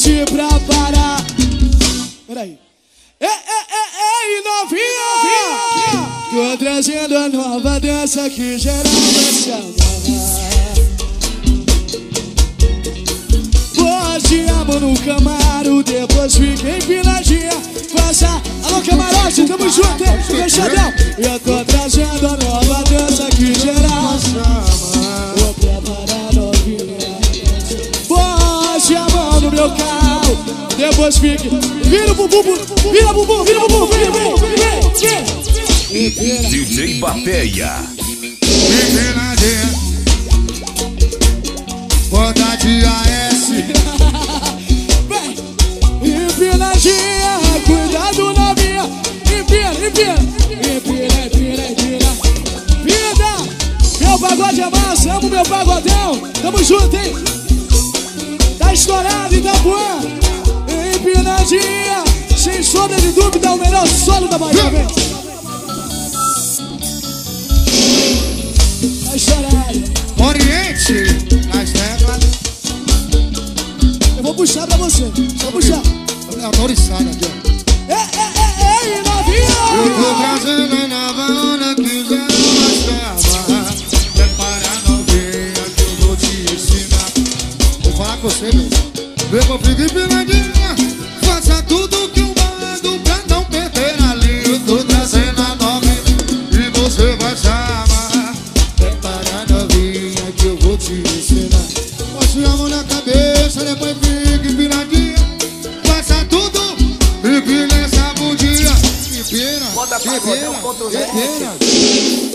pede pra parar. Peraí. Ei, ei, ei, novinha! Tô trazendo a nova dança que geral vai. Pode amor no camaro, depois fica empinadinha. Faça, alô camarote, tamo junto? Fechadão. Eu tô trazendo a nova dança que geral carro, depois fique. Vira bumbum, bu- vira bumbum, vira bumbum, vira bumbum, vira, vira. DJ Bateia. Bota de AS. Vem, empinadinha, cuidado na minha. Empina, empina, empina, empina, empina. Vida, meu pagode é massa, amo meu pagodão. Tamo junto, hein? Estourado, Itapuã. Empinadinha, sem sombra de dúvida, é o melhor solo da Bahia, vem. Tá estourado. Oriente. Nas teclas. Eu vou puxar pra você, vou puxar. É a Mauriçada aqui, ó. Ei, ei, ei, ei, Eu tô trazendo a nova onda que o Zé vai se amarrar. Prepara a novinha que eu vou te ensinar. Vou falar com você, meu. Vem comigo empinadinha. Faça tudo que eu mando pra não perder a linha. Eu tô trazendo a novinha e você vai se amarrar. Prepara novinha que eu vou te ensinar. Mostre a mão na cabeça, depois fica empinadinha. Faça tudo, empina essa bundinha. Empina, Bota empina, empina.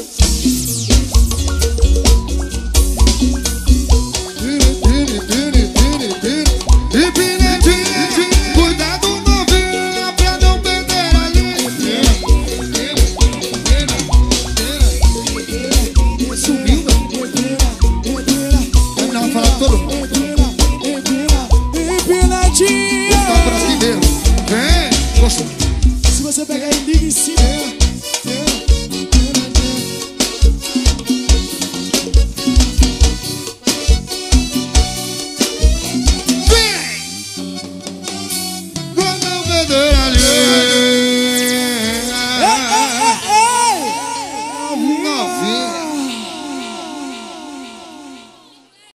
que se.